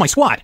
My SWAT?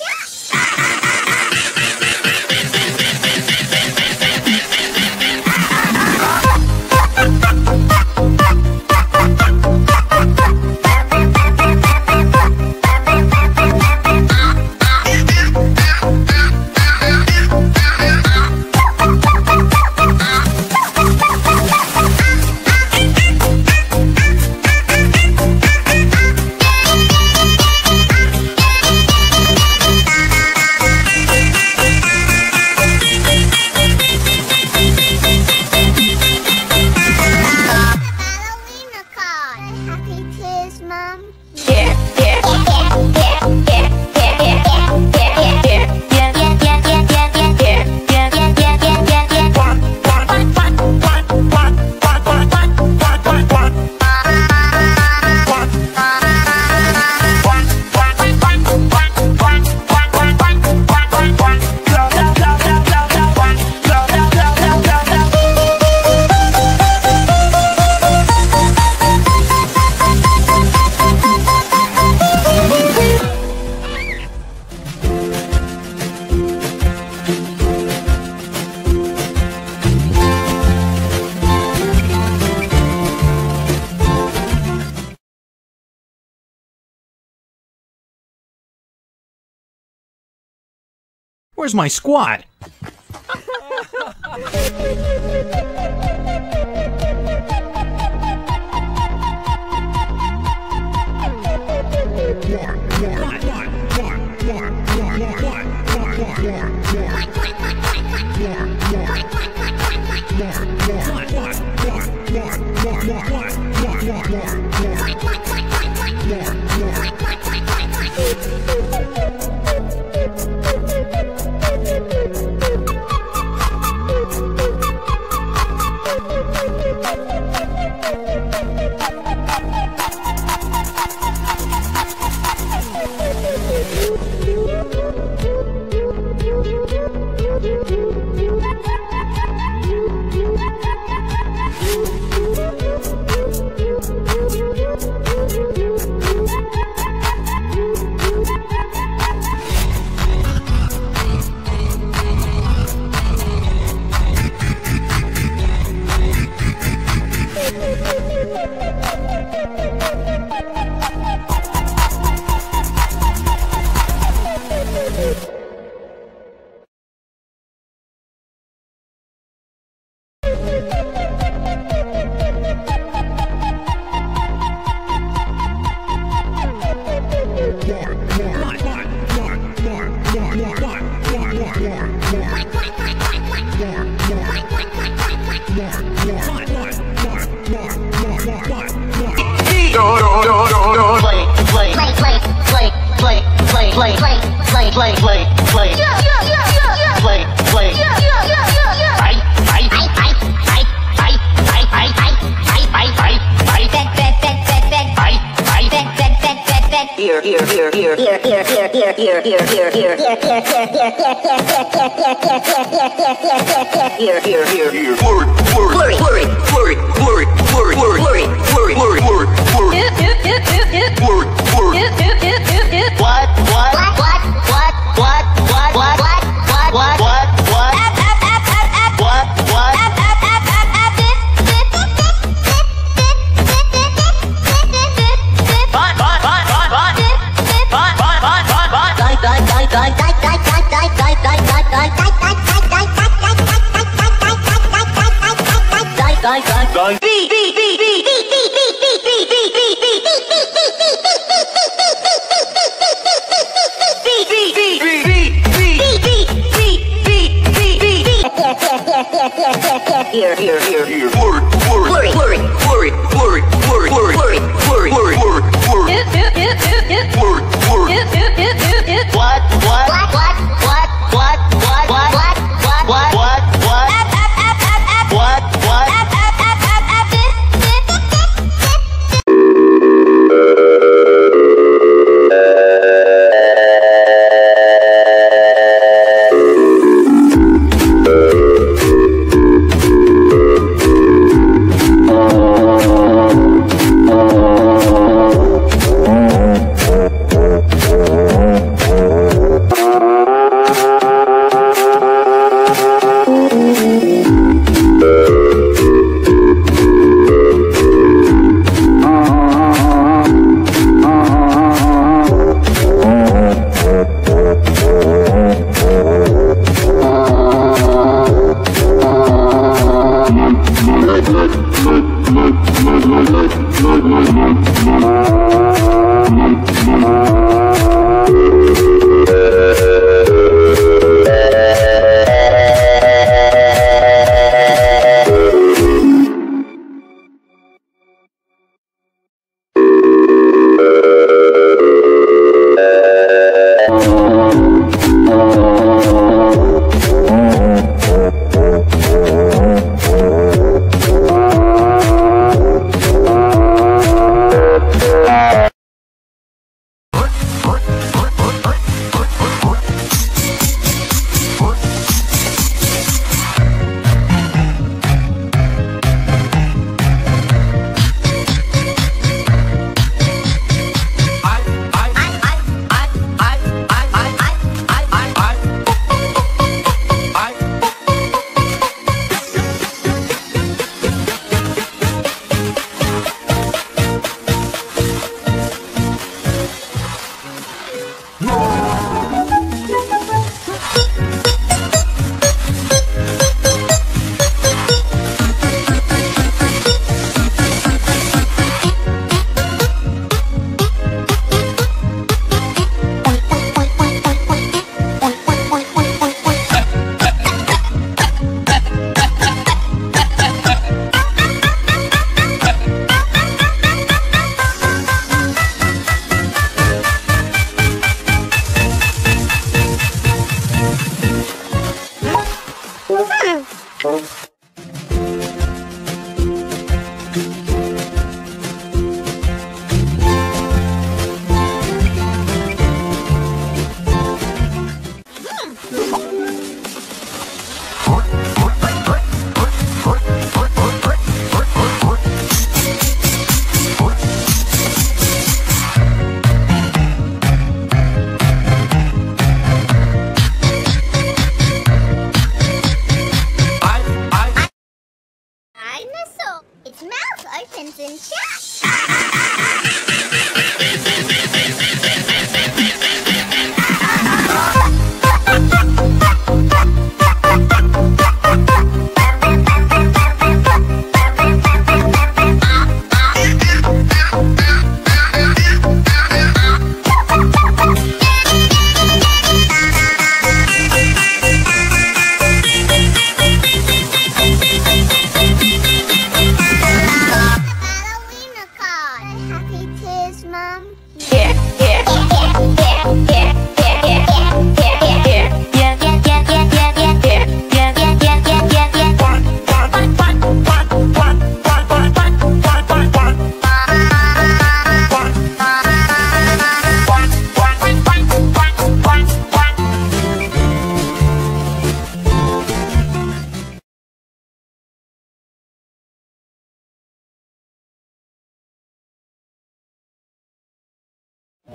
Yeah. Where's my squad? Play,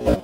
Yeah.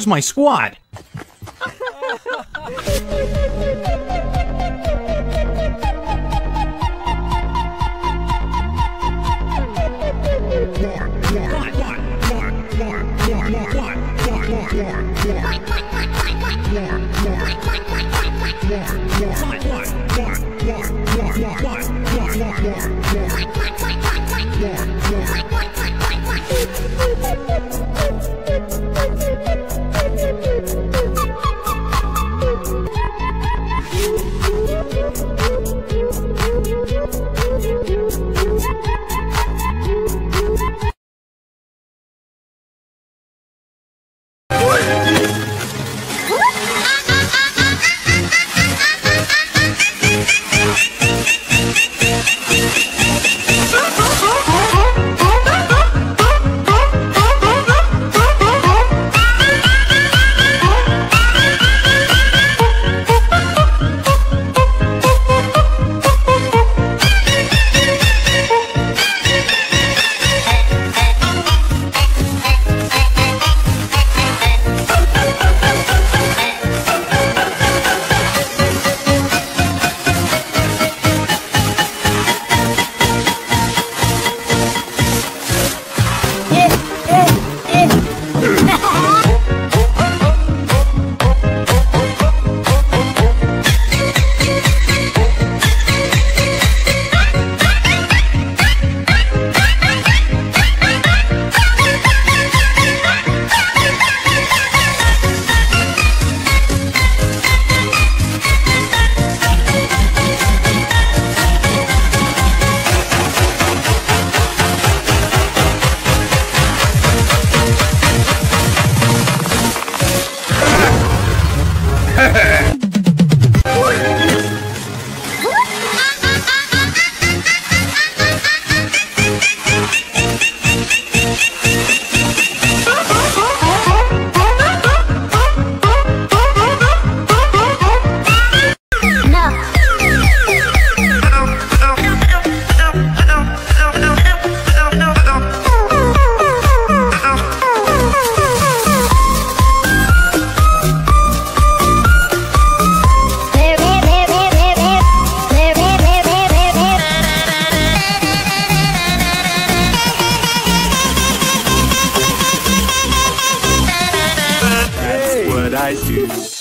Where's my squad? iTunes.